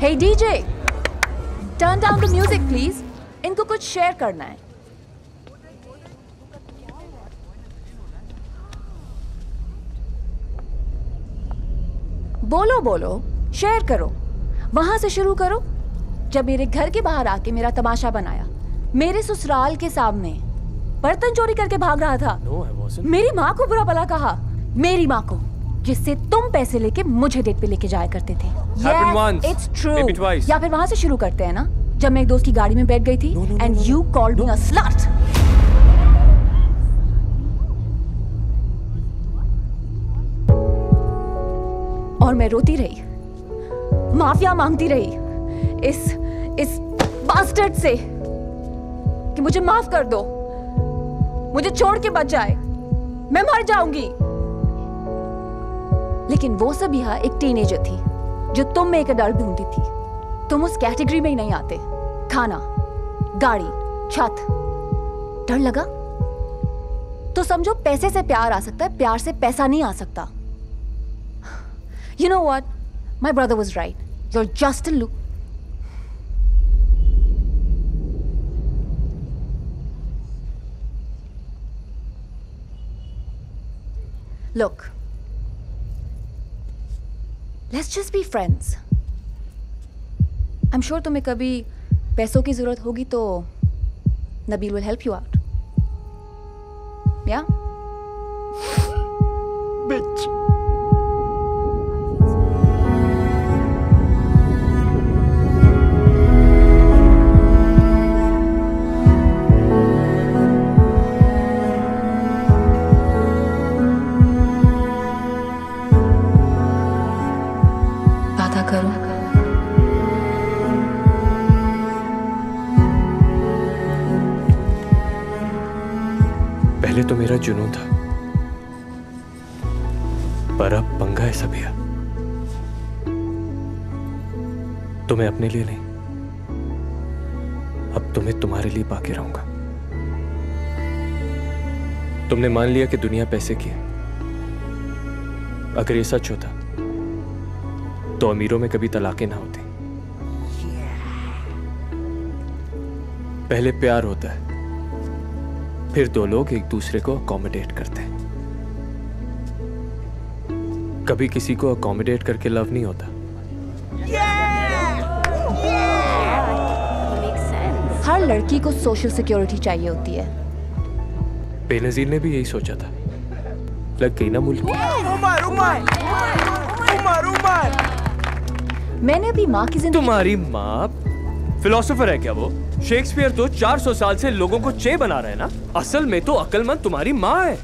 Hey DJ turn down the music please इनको कुछ share करना है। बोलो बोलो शेयर करो। वहाँ से शुरू करो। जब मेरे घर के बाहर आके मेरा तमाशा बनाया। मेरे ससुराल के सामने। बर्तन चोरी करके भाग रहा था। No, मेरी माँ को बुरा भला कहा। मेरी माँ को। जिससे तुम पैसे लेके मुझे डेट पे लेके जाया करते थे। Once, ट्रू या फिर वहाँ से शुरू करते हैं ना? जब मैं एक दोस्त की गाड़ी में बैठ गई थी and you called me a slut और मैं रोती रही। माफिया मांगती रही इस इस बास्टर्ड से कि मुझे माफ़ कर दो। मुझे छोड़ के बच जाए। मैं मर जाऊँगी। लेकिन वो सब यहाँ एक टीनेजर थी, जो तुम में एक अडल्ट ढूंढती थी। तुम उस कैटेगरी में ही नहीं आते। खाना, गाड़ी, छत। डर लगा? तो समझो पैसे से प्यार आ सकता है, प्यार से पैसा नहीं आ सकता। You know what? My brother was right. You're just look look let's just be friends I am sure तुम्हें कभी पैसों की ज़रूरत होगी तो Nabeel will help you out या yeah? करो। पहले तो मेरा जुनून था। पर अब पंगा है सभी तुम्हें अपने लिए नहीं। अब तुम्हें तुम्हारे लिए पाके रहूँगा। तुमने मान लिया कि दुनिया पैसे की है। अगर ये सच होता तो अमीरों में कभी तलाकें ना होती। पहले प्यार होता है फिर दो लोग एक दूसरे को अकोमोडेट करते हैं। कभी किसी को अकोमोडेट करके लव नहीं होता। हर लड़की को सोशल सिक्योरिटी चाहिए होती है। बेनजीर ने भी यही सोचा था। लग गई ना मुल्क। उमर उमर उमर उमर मैंने अभी माँ की ज़िंदगी तुम्हारी माँ? फिलोसोफर है क्या वो? शेक्सपियर तो 400 साल से लोगों को चे बना रहे हैं ना? असल में तो अकलमंद तुम्हारी माँ है।